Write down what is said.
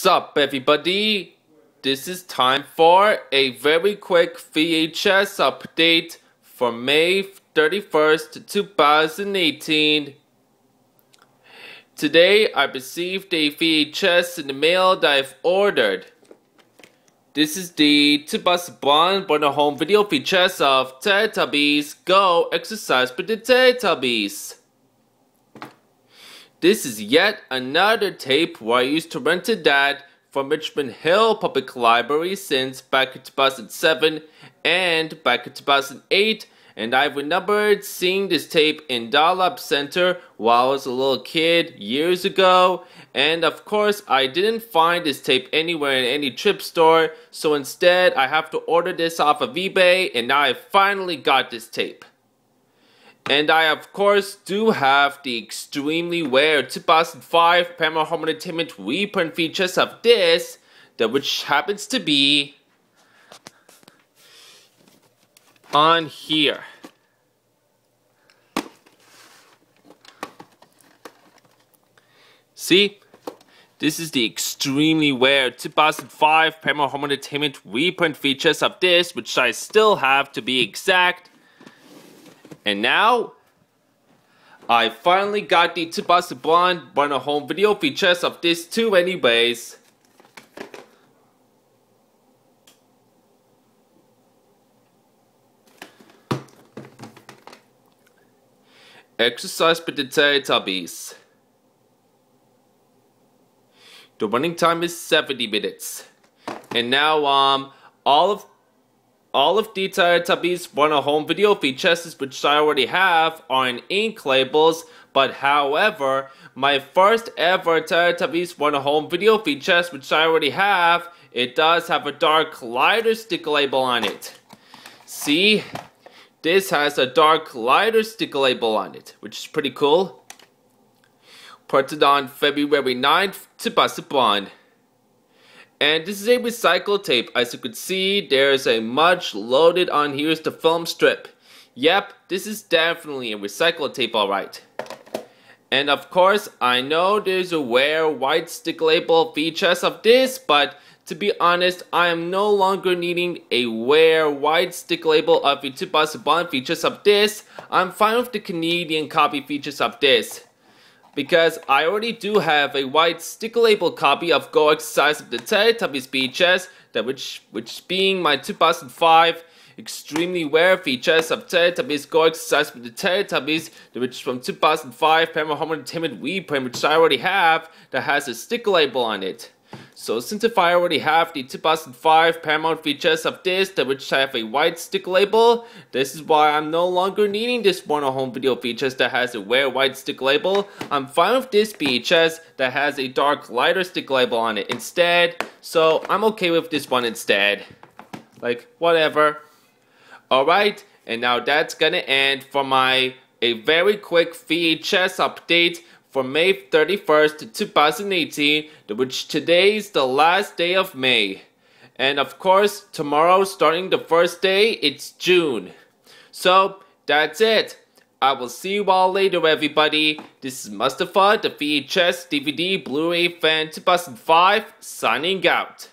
Sup everybody, this is time for a very quick VHS update for May 31st, 2018. Today I received a VHS in the mail that I've ordered. This is the Tsubasa Blonde Born Home video VHS of Teletubbies Go Exercise with the Teletubbies. This is yet another tape where I used to rent a dad from Richmond Hill Public Library since back in 2007 and back in 2008 and I remembered seeing this tape in Dial-Up Center while I was a little kid years ago and of course I didn't find this tape anywhere in any trip store so instead I have to order this off of eBay and now I finally got this tape. And I, of course, do have the extremely rare 2005 Paramount Home Entertainment reprint features of this, that which happens to be on here. See? This is the extremely rare 2005 Paramount Home Entertainment reprint features of this, which I still have to be exact. And now, I finally got the Tsubasa Blonde Warner home video features of this too anyways. Exercise with the Teletubbies. The running time is 70 minutes. And now, um, all of all of the Teletubbies Warner Home video features, which I already have, are in ink labels, but however, my first ever Teletubbies Warner Home video features, which I already have, it does have a dark lighter stick label on it. See? This has a dark lighter stick label on it, which is pretty cool. Printed on February 9th to Bond. And this is a recycled tape. As you could see, there's a much loaded on here is the film strip. Yep, this is definitely a recycled tape alright. And of course, I know there's a rare white stick label features of this, but to be honest, I am no longer needing a rare white stick label of the Tsubasa Blonde features of this. I'm fine with the Canadian copy features of this because I already do have a white sticker label copy of Go Exercise of the Teletubbies VHS, that which which being my 2005 extremely rare features of Teletubbies Go Exercise with the Teletubbies, which from 2005 Paramount Home Entertainment reprint, which I already have, that has a sticker label on it. So since if I already have the 2005 Paramount features of this, that which have a white stick label, this is why I'm no longer needing this Warner Home Video features that has a rare white stick label. I'm fine with this features that has a dark lighter stick label on it instead, so I'm okay with this one instead. Like, whatever. Alright, and now that's gonna end for my a very quick VHS update for May 31st, 2018, which today is the last day of May. And of course, tomorrow, starting the first day, it's June. So, that's it. I will see you all later, everybody. This is Mustafa, the VHS DVD Blu-ray fan 2005, signing out.